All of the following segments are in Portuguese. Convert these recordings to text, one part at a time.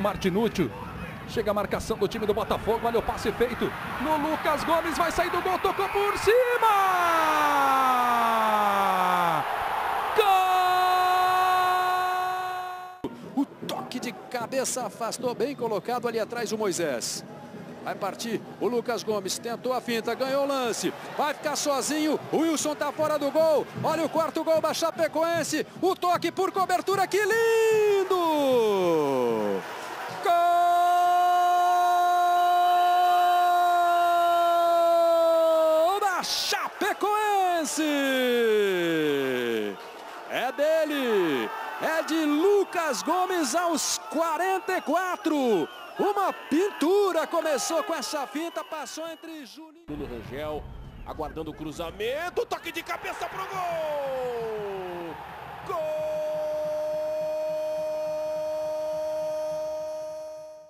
com Martinúcio. Chega a marcação do time do Botafogo. Olha o passe feito no Lucas Gomes. Vai sair do gol, tocou por cima! Gol! O toque de cabeça afastou bem colocado ali atrás o Moisés. Vai partir o Lucas Gomes, tentou a finta, ganhou o lance, vai ficar sozinho, o Wilson tá fora do gol, olha o quarto gol da Chapecoense, o toque por cobertura, que lindo! Chapecoense! É dele, é de Lucas Gomes aos 44. Uma pintura começou com essa finta, passou entre Juninho. Bruno Rangel aguardando o cruzamento, toque de cabeça pro gol! Gol!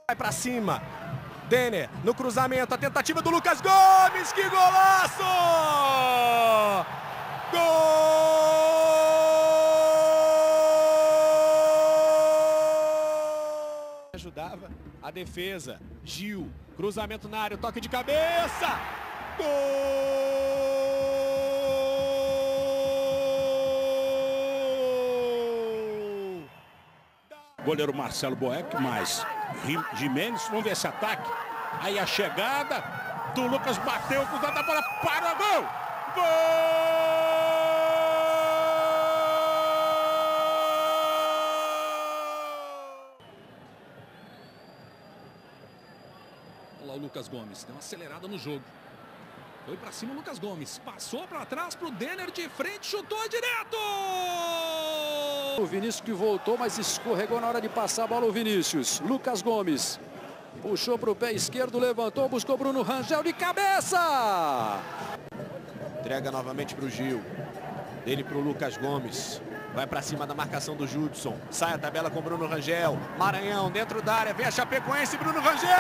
Vai pra cima. Denner no cruzamento, a tentativa do Lucas Gomes, que golaço! Gol! Ajudava a defesa. Gil, cruzamento na área, toque de cabeça. Gol! Goleiro Marcelo Boeck, mais Jimenez, vamos ver esse ataque. Aí a chegada do Lucas bateu, cruzada a bola para o gol! Olha lá o Lucas Gomes, deu uma acelerada no jogo. Foi pra cima o Lucas Gomes, passou pra trás pro Denner de frente, chutou direto! O Vinícius que voltou, mas escorregou na hora de passar a bola o Vinícius. Lucas Gomes puxou para o pé esquerdo, levantou, buscou Bruno Rangel de cabeça. Entrega novamente para o Gil. Dele para o Lucas Gomes. Vai para cima da marcação do Judson. Sai a tabela com Bruno Rangel. Maranhão dentro da área. Vem a Chapecoense, Bruno Rangel.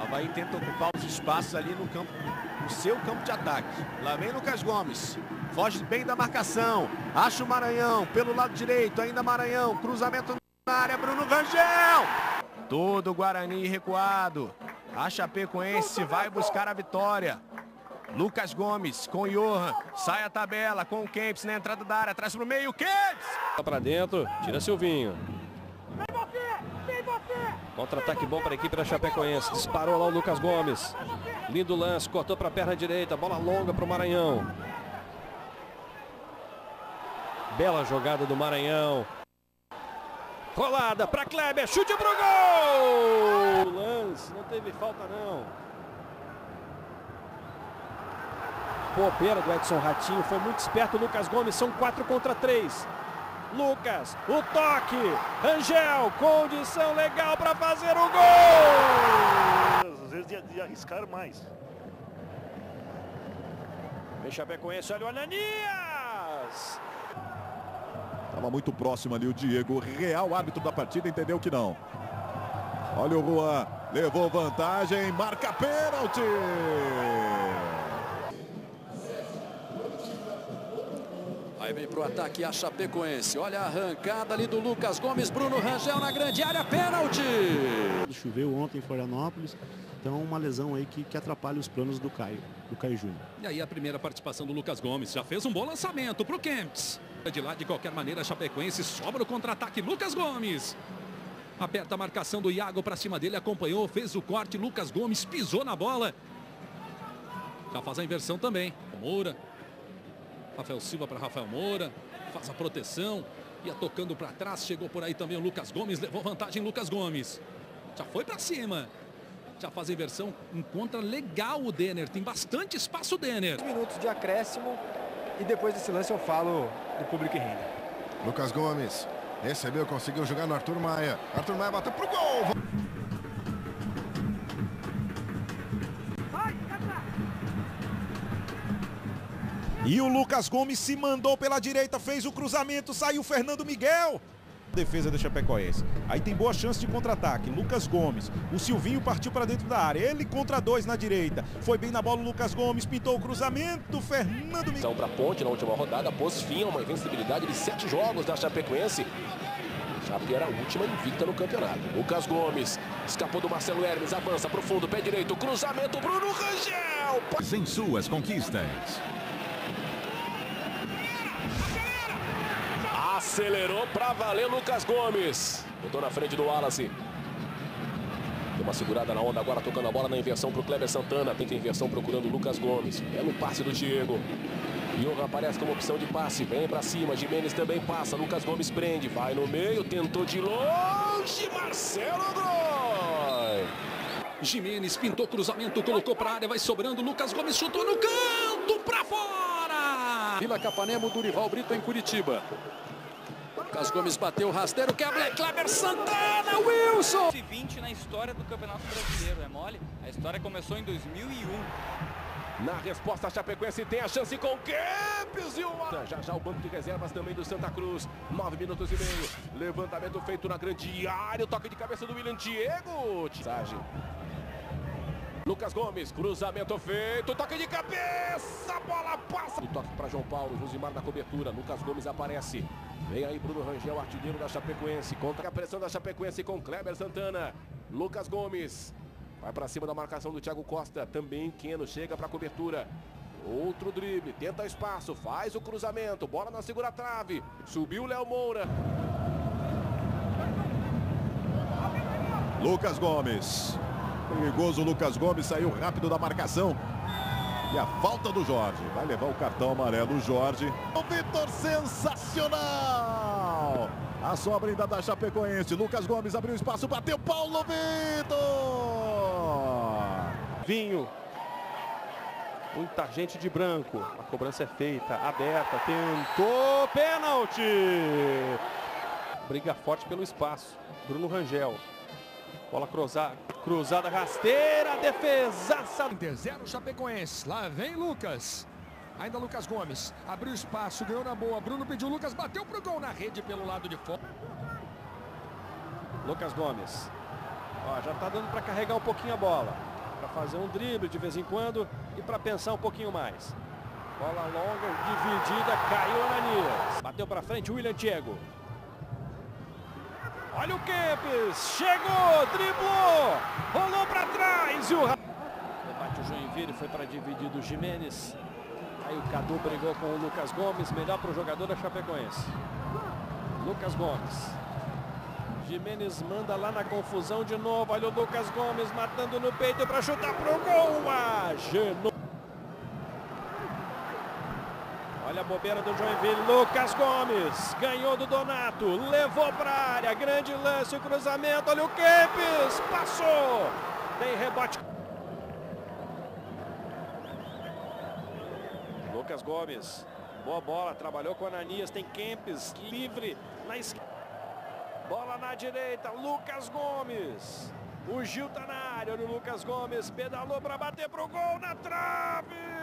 Havaí tenta ocupar os espaços ali no campo, no seu campo de ataque. Lá vem Lucas Gomes. Foge bem da marcação. Acha o Maranhão pelo lado direito. Ainda Maranhão. Cruzamento na área. Bruno Rangel. Todo o Guarani recuado. A Chapecoense vai buscar a vitória. Lucas Gomes com Johan. Sai a tabela com o Kempis na entrada da área. Traz para o meio. Kempis. Para dentro. Tira Silvinho. Contra-ataque bom para a equipe da Chapecoense. Disparou lá o Lucas Gomes. Lindo lance. Cortou para a perna direita. Bola longa para o Maranhão. Bela jogada do Maranhão. Rolada para Kleber. Chute pro gol! O lance. Não teve falta não. Bobeira do Edson Ratinho. Foi muito esperto o Lucas Gomes. São quatro contra três. Lucas, o toque, Angel, condição legal para fazer o gol! Às vezes de, de arriscar mais. Vem Chapecoense, olha o Ananias! Estava muito próximo ali o Diego, real árbitro da partida, entendeu que não. Olha o Juan, levou vantagem, marca pênalti! Aí vem pro ataque a Chapecoense. Olha a arrancada ali do Lucas Gomes. Bruno Rangel na grande área. Pênalti. Choveu ontem em Florianópolis. Então uma lesão aí que, que atrapalha os planos do Caio, do Caio Júnior. E aí a primeira participação do Lucas Gomes. Já fez um bom lançamento pro Kempis. De lá, de qualquer maneira, a Chapecoense sobra o contra-ataque. Lucas Gomes. Aperta a marcação do Iago para cima dele. Acompanhou, fez o corte. Lucas Gomes pisou na bola. Já faz a inversão também. Moura Rafael Silva para Rafael Moura, faz a proteção, ia tocando para trás, chegou por aí também o Lucas Gomes, levou vantagem Lucas Gomes. Já foi para cima. Já faz a inversão, encontra legal o Denner, tem bastante espaço o Denner. Minutos de acréscimo e depois desse lance eu falo do público e renda. Lucas Gomes recebeu, conseguiu jogar no Arthur Maia. Arthur Maia bateu pro gol. E o Lucas Gomes se mandou pela direita, fez o cruzamento, saiu Fernando Miguel. Defesa da Chapecoense. Aí tem boa chance de contra-ataque. Lucas Gomes. O Silvinho partiu para dentro da área. Ele contra dois na direita. Foi bem na bola o Lucas Gomes. Pintou o cruzamento. Fernando Miguel. Para Ponte na última rodada. Pôs fim a uma invencibilidade de sete jogos da Chapecoense. Chape era a última invicta no campeonato. Lucas Gomes escapou do Marcelo Hermes, avança pro fundo, pé direito, cruzamento, Bruno Rangel. Sem suas conquistas. Acelerou para valer Lucas Gomes. Botou na frente do Wallace. Deu uma segurada na onda agora, tocando a bola na inversão para o Kleber Santana. Tenta a inversão procurando o Lucas Gomes. Belo passe do Diego. Johan aparece como opção de passe. Vem para cima. Jimenez também passa. Lucas Gomes prende. Vai no meio. Tentou de longe. Marcelo Groy. Jimenez pintou cruzamento, colocou para a área, vai sobrando. Lucas Gomes chutou no canto para fora. Vila Capanema, Durival Brito em Curitiba. Lucas Gomes bateu rasteiro, quebra, Kleber Santana, Wilson. 20 na história do Campeonato Brasileiro, é mole? A história começou em 2001. Na resposta, a Chapecoense tem a chance com Kempis e o... Já já o banco de reservas também do Santa Cruz. Nove minutos e meio. Levantamento feito na grande área. O toque de cabeça do William Diego. Mensagem. Lucas Gomes, cruzamento feito, toque de cabeça, bola passa. O toque para João Paulo, Josimar na cobertura, Lucas Gomes aparece. Vem aí Bruno Rangel, artilheiro da Chapecoense, contra a pressão da Chapecoense com Kleber Santana. Lucas Gomes, vai para cima da marcação do Thiago Costa, também Keno chega para a cobertura. Outro drible, tenta espaço, faz o cruzamento, bola na segura trave, subiu o Léo Moura. Lucas Gomes. Perigoso Lucas Gomes saiu rápido da marcação. E a falta do Jorge. Vai levar o cartão amarelo o Jorge. O Vitor sensacional. A sobra ainda da Chapecoense. Lucas Gomes abriu espaço, bateu Paulo Vitor. Vinho. Muita gente de branco. A cobrança é feita, aberta, tentou pênalti. Briga forte pelo espaço. Bruno Rangel. Bola cruzada, cruzada rasteira, defesaça. Zero Chapecoense. Lá vem Lucas. Ainda Lucas Gomes. Abriu espaço, ganhou na boa. Bruno pediu Lucas, bateu pro gol na rede pelo lado de fora. Lucas Gomes. Ó, já tá dando para carregar um pouquinho a bola. Para fazer um drible de vez em quando e para pensar um pouquinho mais. Bola longa, dividida, caiu Ananias. Bateu para frente William Diego. Olha o Kempes, chegou, driblou, rolou para trás e o... Bate o Joinville, foi para dividir do Jimenez. Aí o Cadu brigou com o Lucas Gomes, melhor para o jogador da Chapecoense. Lucas Gomes. Jimenez manda lá na confusão de novo, olha o Lucas Gomes matando no peito para chutar pro gol. Agenou. Olha a bobeira do Joinville, Lucas Gomes, ganhou do Donato, levou para a área, grande lance, o cruzamento, olha o Kempes, passou, tem rebote. Lucas Gomes, boa bola, trabalhou com Ananias, tem Kempes, livre na esquerda. Bola na direita, Lucas Gomes. O Gil tá na área, olha o Lucas Gomes, pedalou para bater pro gol na trave.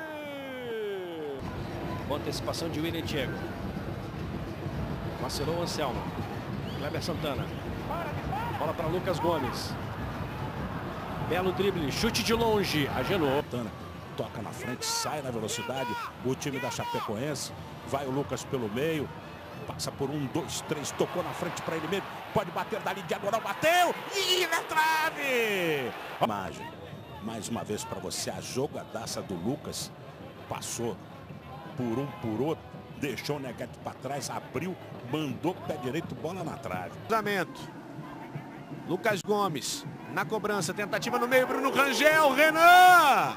Antecipação de William Diego. Vacilou o Anselmo. Kleber Santana. Bola para Lucas Gomes. Belo drible, chute de longe. Agenou. Santana toca na frente, sai na velocidade. O time da Chapecoense. Vai o Lucas pelo meio. Passa por um, dois, três, tocou na frente para ele mesmo. Pode bater dali diagonal, bateu e na trave. Imagem, mais uma vez para você, a jogadaça do Lucas passou por um, por outro, deixou o Neguete para trás, abriu, mandou pé direito, bola na trave. Cruzamento. Lucas Gomes na cobrança, tentativa no meio, Bruno Rangel, Renan!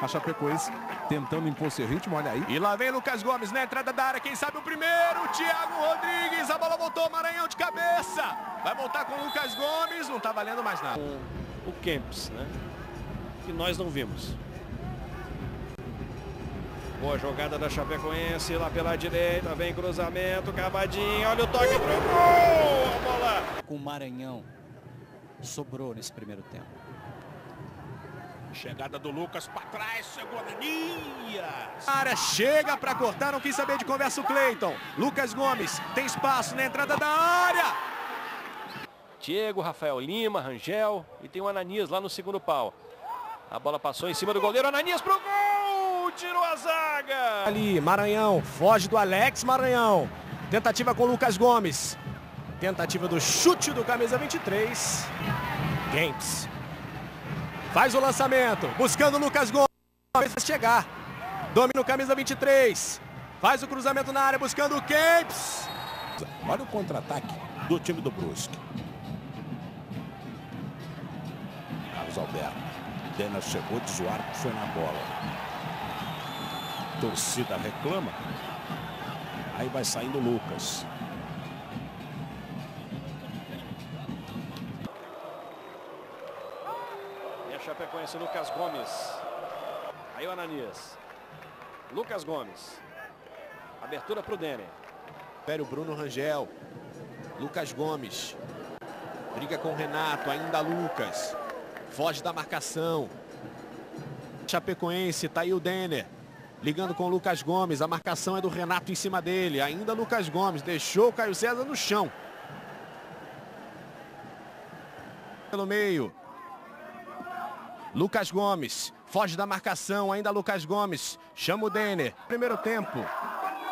A Chapecoense tentando impor seu ritmo, olha aí. E lá vem Lucas Gomes na entrada da área, quem sabe o primeiro, Thiago Rodrigues, a bola voltou, Maranhão de cabeça. Vai voltar com o Lucas Gomes, não tá valendo mais nada. O Kempis, né? Que nós não vimos. Boa jogada da Chapecoense lá pela direita, vem cruzamento, cavadinho, olha o toque pro gol, a bola. Com o Maranhão sobrou nesse primeiro tempo. Chegada do Lucas para trás, chegou Ananias. Área chega para cortar, não quis saber de conversa o Cleiton. Lucas Gomes tem espaço na entrada da área. Diego, Rafael Lima, Rangel e tem o Ananias lá no segundo pau. A bola passou em cima do goleiro, Ananias pro gol, tirou a zaga. Ali, Maranhão, foge do Alex Maranhão. Tentativa com Lucas Gomes. Tentativa do chute do camisa 23. Games. Faz o lançamento. Buscando o Lucas Gomes. Chegar. Domina o camisa 23. Faz o cruzamento na área buscando o Kempis. Olha o contra-ataque do time do Brusque. Carlos Alberto. Denner chegou de zoar, foi na bola. Torcida reclama. Aí vai saindo o Lucas. E a Chapecoense, Lucas Gomes. Aí o Ananias. Lucas Gomes. Abertura para o Denner. Espera o Bruno Rangel. Lucas Gomes. Briga com o Renato, ainda Lucas. Foge da marcação. Chapecoense, tá aí o Denner. Ligando com o Lucas Gomes. A marcação é do Renato em cima dele. Ainda Lucas Gomes. Deixou o Caio César no chão. Pelo meio. Lucas Gomes. Foge da marcação. Ainda Lucas Gomes. Chama o Denner. Primeiro tempo.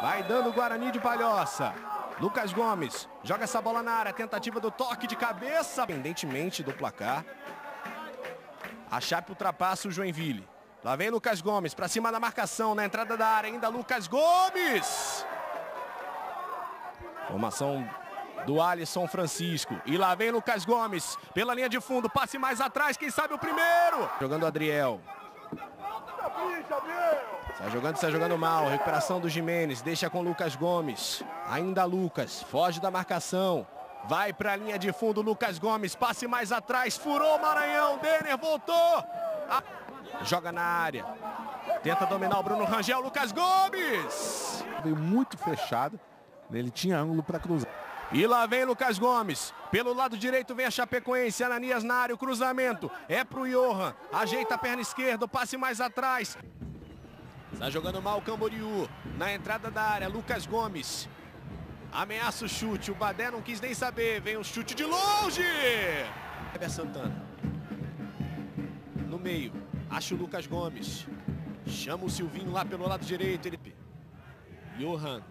Vai dando o Guarani de Palhoça. Lucas Gomes joga essa bola na área. Tentativa do toque de cabeça. Independentemente do placar. A Chape ultrapassa o Joinville. Lá vem Lucas Gomes para cima da marcação. Na entrada da área ainda Lucas Gomes. Formação do Alisson Francisco. E lá vem Lucas Gomes pela linha de fundo. Passe mais atrás. Quem sabe o primeiro. Jogando Adriel. Sai jogando, sai jogando mal. Recuperação do Jimenez. Deixa com Lucas Gomes. Ainda Lucas. Foge da marcação. Vai para a linha de fundo. Lucas Gomes. Passe mais atrás. Furou o Maranhão. Denner voltou. Ah. Joga na área. Tenta dominar o Bruno Rangel. Lucas Gomes. Veio muito fechado. Ele tinha ângulo para cruzar. E lá vem Lucas Gomes. Pelo lado direito vem a Chapecoense. Ananias na área. O cruzamento é pro Johan. Ajeita a perna esquerda. Passe mais atrás. Está jogando mal o Camboriú. Na entrada da área, Lucas Gomes. Ameaça o chute. O Badé não quis nem saber. Vem o chute de longe. Santana. No meio. Acha o Lucas Gomes. Chama o Silvinho lá pelo lado direito. Ele... Johan.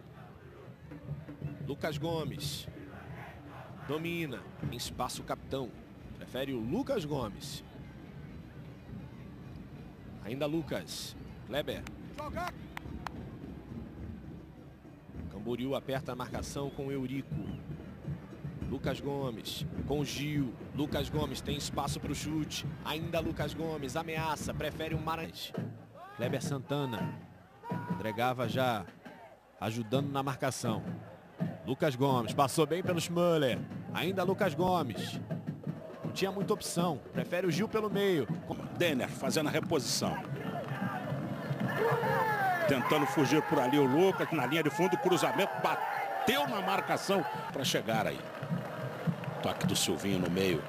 Lucas Gomes. Domina. Em espaço o capitão. Prefere o Lucas Gomes. Ainda Lucas. Kleber. Camboriú aperta a marcação com Eurico. Lucas Gomes com Gil. Lucas Gomes tem espaço para o chute. Ainda Lucas Gomes ameaça. Prefere o um Maranhão. Kleber Santana. Entregava já ajudando na marcação. Lucas Gomes passou bem pelo Schmuller. Ainda Lucas Gomes. Não tinha muita opção. Prefere o Gil pelo meio. Denner fazendo a reposição. Tentando fugir por ali o Lucas, na linha de fundo, cruzamento, bateu na marcação para chegar aí. Toque do Silvinho no meio.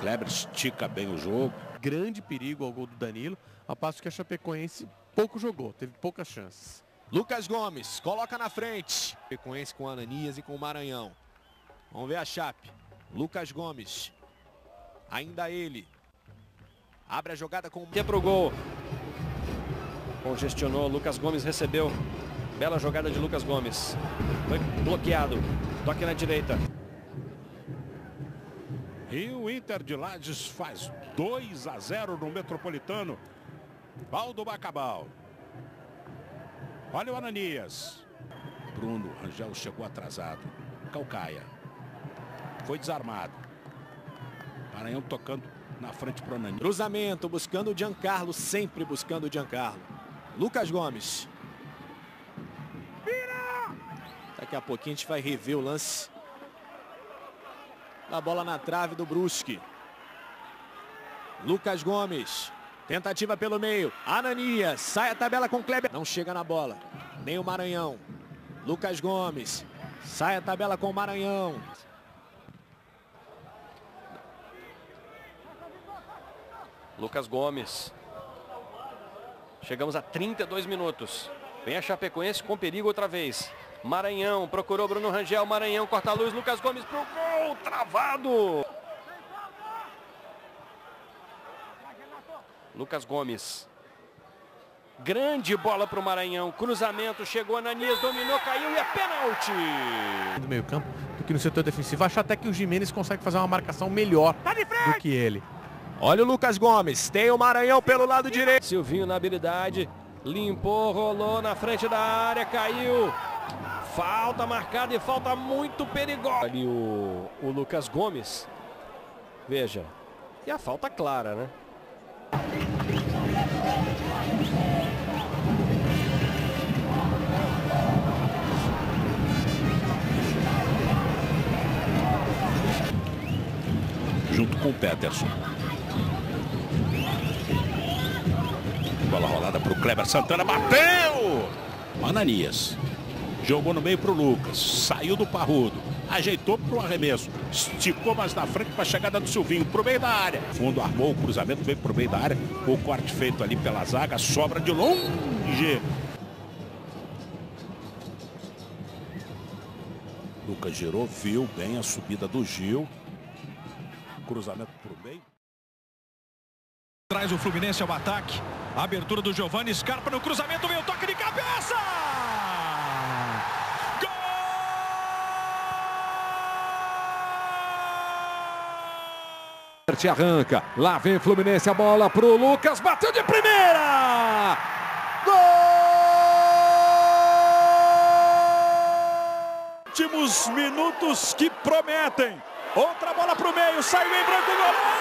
Kleber estica bem o jogo. Grande perigo ao gol do Danilo, a passo que a Chapecoense pouco jogou, teve poucas chances. Lucas Gomes coloca na frente. Chapecoense com Ananias e com o Maranhão. Vamos ver a Chape. Lucas Gomes. Ainda ele. Abre a jogada com... Que é pro gol. Congestionou, Lucas Gomes recebeu. Bela jogada de Lucas Gomes. Foi bloqueado. Toque na direita. E o Inter de Lages faz 2 a 0 no Metropolitano. Baldo Bacabal. Olha o Ananias. Bruno Rangel chegou atrasado. Calcaia. Foi desarmado. Maranhão tocando na frente para o Ananias. Cruzamento, buscando o Giancarlo, sempre buscando o Giancarlo. Lucas Gomes. Daqui a pouquinho a gente vai rever o lance. A bola na trave do Brusque. Lucas Gomes. Tentativa pelo meio. Ananias. Sai a tabela com Kleber. Não chega na bola. Nem o Maranhão. Lucas Gomes. Sai a tabela com o Maranhão. Lucas Gomes. Chegamos a 32 minutos. Vem a Chapecoense com perigo outra vez. Maranhão procurou Bruno Rangel. Maranhão corta a luz. Lucas Gomes pro gol. Travado. Lucas Gomes. Grande bola para o Maranhão. Cruzamento, chegou Ananias, dominou, caiu e é pênalti. Do meio campo do que no setor defensivo. Acho até que o Jimenez consegue fazer uma marcação melhor do que ele. Olha o Lucas Gomes, tem o Maranhão pelo lado direito. Silvinho na habilidade, limpou, rolou na frente da área, caiu. Falta marcada e falta muito perigosa. Ali o, o Lucas Gomes. Veja. E a falta clara, né? Junto com o Peterson. Bola rolada para o Kleber Santana. Bateu! Ananias. Jogou no meio para o Lucas. Saiu do Parrudo. Ajeitou para o arremesso. Esticou mais na frente para a chegada do Silvinho. Para o meio da área. Fundo armou o cruzamento. Veio para o meio da área. O corte feito ali pela zaga. Sobra de longe. Lucas girou. Viu bem a subida do Gil. Cruzamento para o meio. Traz o Fluminense ao ataque. Abertura do Giovanni Scarpa no cruzamento. Veio o toque de cabeça. Arranca. Lá vem Fluminense a bola pro Lucas. Bateu de primeira. Gol! Últimos minutos que prometem. Outra bola pro meio. Saiu em branco o goleiro.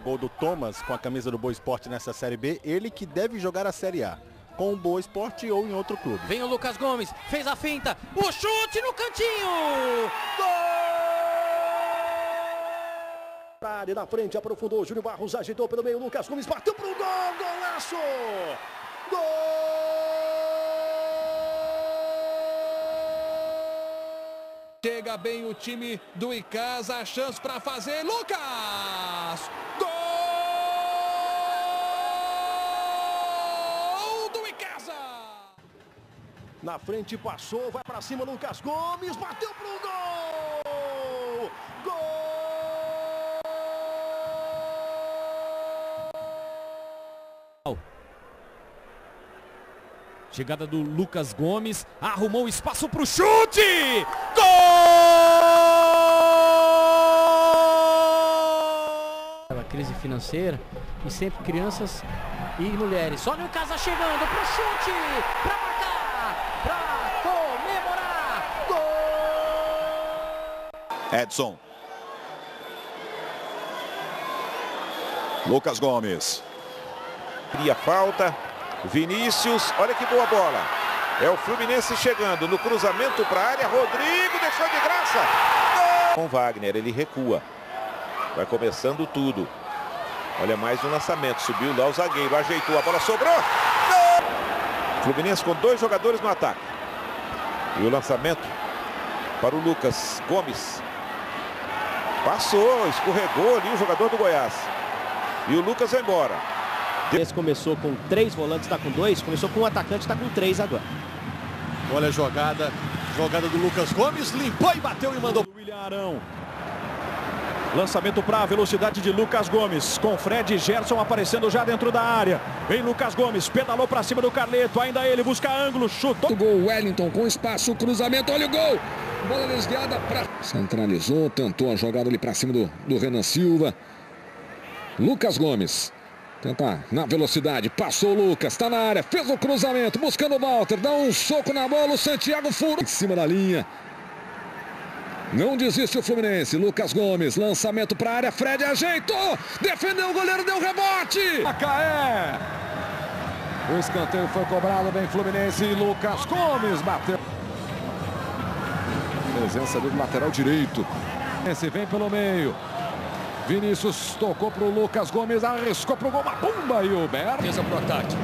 O gol do Thomas com a camisa do Boa Esporte nessa Série B, ele que deve jogar a Série A com o Boa Esporte ou em outro clube. Vem o Lucas Gomes, fez a finta, o chute no cantinho! área na frente, aprofundou, Júnior Barros ajeitou pelo meio, Lucas Gomes bateu pro gol, golaço! Gol! Chega bem o time do Icasa, a chance para fazer, Lucas! Gol do Icasa! Na frente passou, vai para cima Lucas Gomes, bateu pro gol! Gol! Chegada do Lucas Gomes, arrumou espaço para o chute! Gol! Aquela crise financeira e sempre crianças e mulheres. Olha o Casa chegando pro chute, para marcar, para comemorar. Gol! Edson. Lucas Gomes. Cria falta. Vinícius, olha que boa bola. É o Fluminense chegando no cruzamento para a área. Rodrigo deixou de graça. Gol! Com Wagner, ele recua. Vai começando tudo. Olha mais um lançamento. Subiu lá o zagueiro, ajeitou, a bola sobrou. Gol! Fluminense com dois jogadores no ataque. E o lançamento para o Lucas Gomes. Passou, escorregou ali o jogador do Goiás. E o Lucas vai embora. Esse começou com três volantes, está com dois. Começou com um atacante, está com três agora. Olha a jogada, jogada do Lucas Gomes, limpou e bateu e mandou. Arão. Lançamento para a velocidade de Lucas Gomes, com Fred e Gerson aparecendo já dentro da área. Vem Lucas Gomes, pedalou para cima do Carleto, ainda ele busca ângulo, chutou. O gol Wellington com espaço, cruzamento, olha o gol. Bola desviada para centralizou, tentou a jogada ali para cima do, do Renan Silva. Lucas Gomes Tentar na velocidade, passou o Lucas, está na área, fez o cruzamento, buscando o Walter, dá um soco na bola, o Santiago fura em cima da linha. Não desiste o Fluminense, Lucas Gomes, lançamento para a área, Fred ajeitou, defendeu o goleiro, deu rebote. Macaé. O escanteio foi cobrado, bem Fluminense, Lucas Gomes bateu. Presença do lateral direito. Esse vem pelo meio. Vinícius tocou para o Lucas Gomes, arriscou para o gol, uma bomba e o Ber. Mesa para o ataque.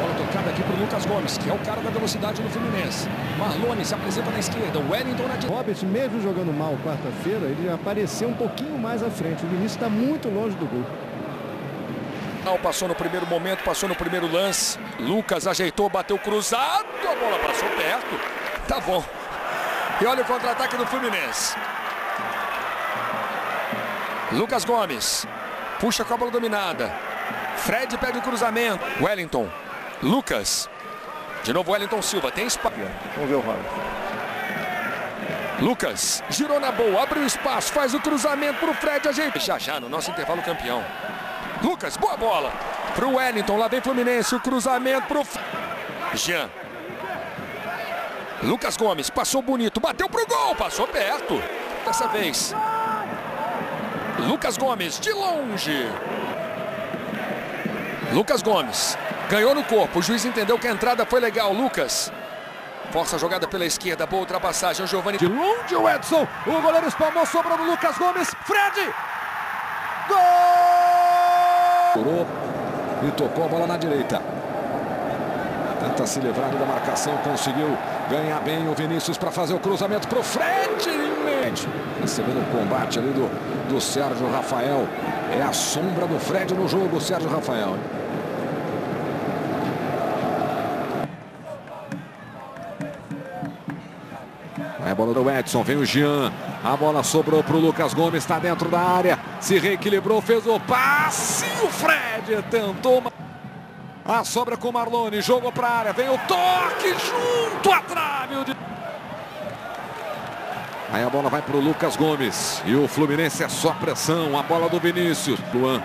Bola tocada aqui para o Lucas Gomes, que é o cara da velocidade do Fluminense. Marlone se apresenta na esquerda, o Wellington na direita. Robert, mesmo jogando mal quarta-feira, ele apareceu um pouquinho mais à frente. O Vinícius está muito longe do gol. Passou no primeiro momento, passou no primeiro lance. Lucas ajeitou, bateu cruzado, a bola passou perto. Tá bom. E olha o contra-ataque do Fluminense. Lucas Gomes. Puxa com a bola dominada. Fred pede o cruzamento. Wellington. Lucas. De novo Wellington Silva. Tem espaço. Vamos ver o Ronald. Lucas. Girou na boa. Abriu espaço. Faz o cruzamento pro Fred. Ajeita. Já já no nosso intervalo campeão. Lucas. Boa bola. Pro Wellington. Lá vem Fluminense. O cruzamento pro... Jean. Lucas Gomes. Passou bonito. Bateu pro gol. Passou perto. Dessa vez. Lucas Gomes. De longe. Lucas Gomes. Ganhou no corpo. O juiz entendeu que a entrada foi legal. Lucas. Força a jogada pela esquerda. Boa ultrapassagem. O Giovanni. De longe o Edson. O goleiro espalmou. Sobrou no Lucas Gomes. Fred. Gol! E tocou a bola na direita. Tenta se livrar da marcação. Conseguiu ganhar bem o Vinícius para fazer o cruzamento para o Fred. Recebendo o combate ali do, do Sérgio Rafael. É a sombra do Fred no jogo, Sérgio Rafael. Bola do Edson, vem o Jean. A bola sobrou para o Lucas Gomes, está dentro da área. Se reequilibrou, fez o passe. O Fred tentou. A sobra com o Marlone, jogou para a área. Vem o toque junto à trave. Aí a bola vai para o Lucas Gomes. E o Fluminense é só pressão. A bola do Vinícius. Luan.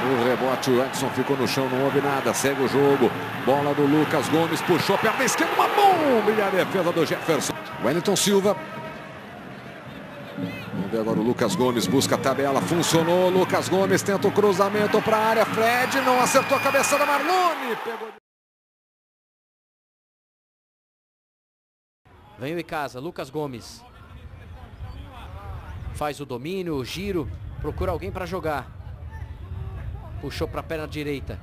O rebote, o Edson ficou no chão, não houve nada. Segue o jogo. Bola do Lucas Gomes. Puxou perna esquerda. Uma bomba. E a defesa do Jefferson. Wellington Silva. Vamos ver agora o Lucas Gomes. Busca a tabela. Funcionou. Lucas Gomes tenta o cruzamento para a área. Fred não acertou a cabeça da Marlone. Pegou. Vem o Icasa. Lucas Gomes. Faz o domínio, o giro. Procura alguém para jogar. Puxou para a perna direita.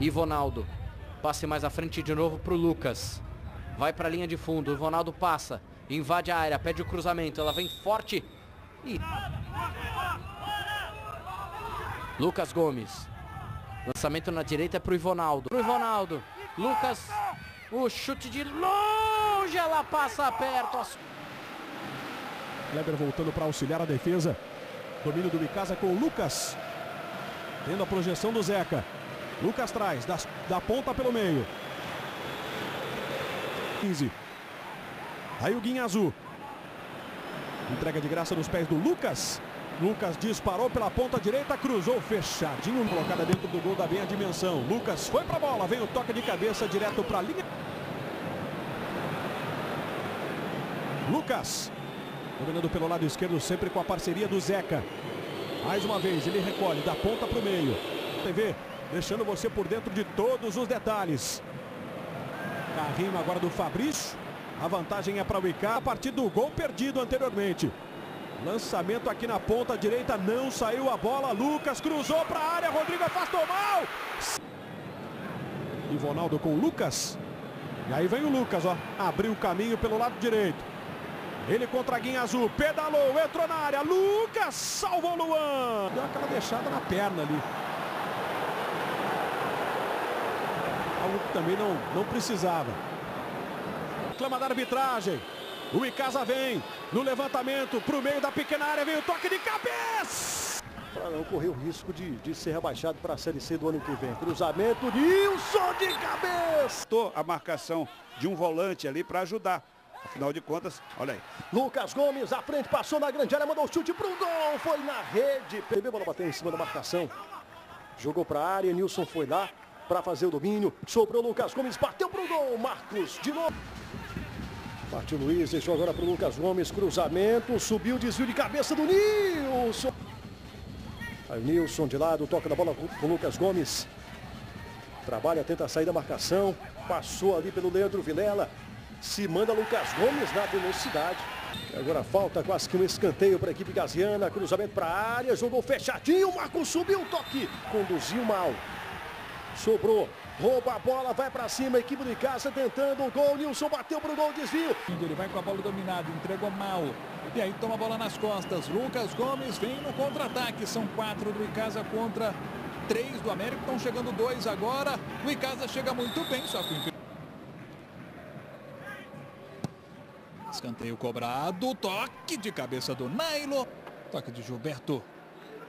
Ivonaldo. Passe mais à frente de novo para o Lucas. Vai para a linha de fundo. O Ivonaldo passa. Invade a área. Pede o cruzamento. Ela vem forte. E... Lucas Gomes. Lançamento na direita para o Ivonaldo. Para o Ivonaldo. Lucas. O chute de longe. Ela passa perto. Kleber voltando para auxiliar a defesa. Domínio do Micasa com o Lucas. Tendo a projeção do Zeca. Lucas traz, da, da ponta pelo meio. 15. Aí o Guinha Azul. Entrega de graça nos pés do Lucas. Lucas disparou pela ponta direita, cruzou fechadinho, colocada dentro do gol da bem a dimensão. Lucas foi para a bola, vem o toque de cabeça direto para a linha. Lucas Dominando pelo lado esquerdo, sempre com a parceria do Zeca. Mais uma vez, ele recolhe da ponta para o meio. TV, deixando você por dentro de todos os detalhes. Carrinho agora do Fabrício. A vantagem é para o Icá a partir do gol perdido anteriormente. Lançamento aqui na ponta direita, não saiu a bola. Lucas cruzou para a área, Rodrigo afastou mal. Ivonaldo com o Lucas. E aí vem o Lucas, ó. Abriu o caminho pelo lado direito. Ele contra a Guinha Azul, pedalou, entrou na área, Lucas salvou Luan. Deu aquela deixada na perna ali. Algo que também não, não precisava. Clama da arbitragem. O Icasa vem no levantamento para o meio da pequena área, vem o toque de cabeça. Para não correr o risco de, de ser rebaixado para a Série C do ano que vem. Cruzamento, Nilson de cabeça. A marcação de um volante ali para ajudar. Afinal de contas, olha aí. Lucas Gomes à frente, passou na grande área, mandou o chute para o gol, foi na rede. PB bola bateu em cima da marcação. Jogou para a área, Nilson foi lá para fazer o domínio. Sobrou Lucas Gomes, bateu para o gol. Marcos de novo. Partiu Luiz, deixou agora para o Lucas Gomes, cruzamento, subiu, desvio de cabeça do Nilson. Aí o Nilson de lado, toca da bola com o Lucas Gomes. Trabalha, tenta sair da marcação. Passou ali pelo Leandro Vilela se manda Lucas Gomes na velocidade. Agora falta quase que um escanteio para a equipe gaziana. Cruzamento para a área, jogou fechadinho. Marcos subiu o toque. Conduziu mal. Sobrou. Rouba a bola, vai para cima. Equipe de casa tentando o gol. Nilson bateu para o gol, desvio. Ele vai com a bola dominada, entregou mal. E aí toma a bola nas costas. Lucas Gomes vem no contra-ataque. São quatro do Icasa contra três do América, estão chegando dois agora. O Icasa chega muito bem, só que Escanteio cobrado, toque de cabeça do Nailo. Toque de Gilberto.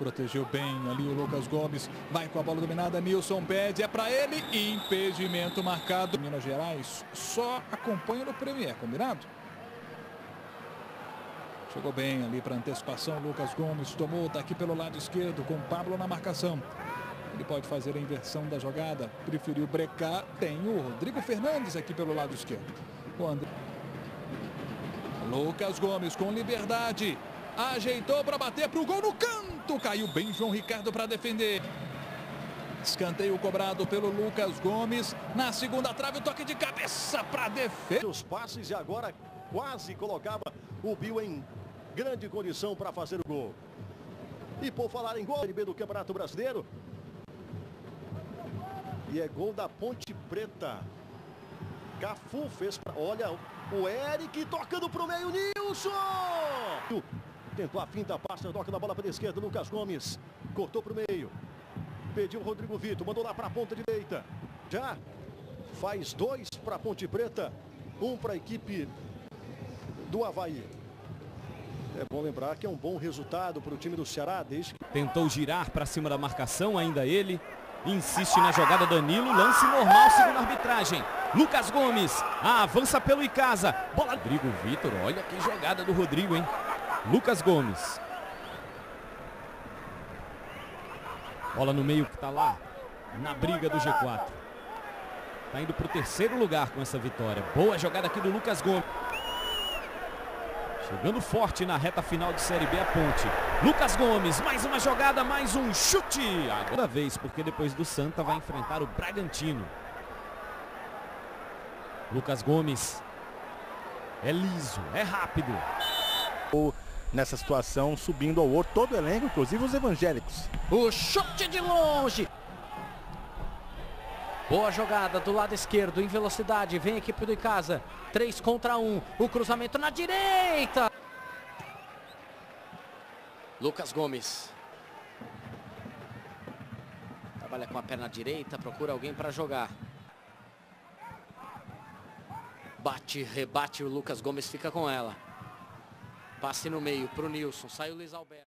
Protegeu bem ali o Lucas Gomes. Vai com a bola dominada. Nilson pede. É para ele. Impedimento marcado. Minas Gerais só acompanha no Premier. Combinado? Chegou bem ali para antecipação. Lucas Gomes tomou. Está aqui pelo lado esquerdo com Pablo na marcação. Ele pode fazer a inversão da jogada. Preferiu brecar. Tem o Rodrigo Fernandes aqui pelo lado esquerdo. O André. Lucas Gomes com liberdade. Ajeitou para bater para o gol no canto. Caiu bem João Ricardo para defender. Escanteio cobrado pelo Lucas Gomes. Na segunda trave, o toque de cabeça para defesa. Os passes e agora quase colocava o Bill em grande condição para fazer o gol. E por falar em gol, do Campeonato Brasileiro. E é gol da Ponte Preta. Cafu fez. Olha, o Eric tocando para o meio, Nilson! Tentou a finta, passa, toca na bola para a esquerda, Lucas Gomes. Cortou para o meio. Pediu o Rodrigo Vitor, mandou lá para a ponta direita. Já faz dois para a Ponte Preta, um para a equipe do Havaí. É bom lembrar que é um bom resultado para o time do Ceará, desde. Tentou girar para cima da marcação, ainda ele. Insiste na jogada Danilo, lance normal, segundo a arbitragem. Lucas Gomes, avança pelo Icasa. Bola. Rodrigo Vitor, olha que jogada do Rodrigo, hein? Lucas Gomes. Bola no meio que está lá, na briga do G4. Está indo para o terceiro lugar com essa vitória. Boa jogada aqui do Lucas Gomes. Chegando forte na reta final de Série B a ponte. Lucas Gomes, mais uma jogada, mais um chute. Agora vez, porque depois do Santa vai enfrentar o Bragantino. Lucas Gomes. É liso, é rápido. Nessa situação, subindo ao outro, todo o elenco, inclusive os evangélicos. O chute de longe. Boa jogada do lado esquerdo, em velocidade. Vem a equipe do Icasa. 3 contra 1. O cruzamento na direita. Lucas Gomes. Trabalha com a perna direita, procura alguém para jogar. Bate, rebate, o Lucas Gomes fica com ela. Passe no meio para o Nilson. Sai o Luiz Alberto.